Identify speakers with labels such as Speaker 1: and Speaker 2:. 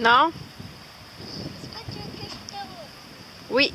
Speaker 1: Non? Oui.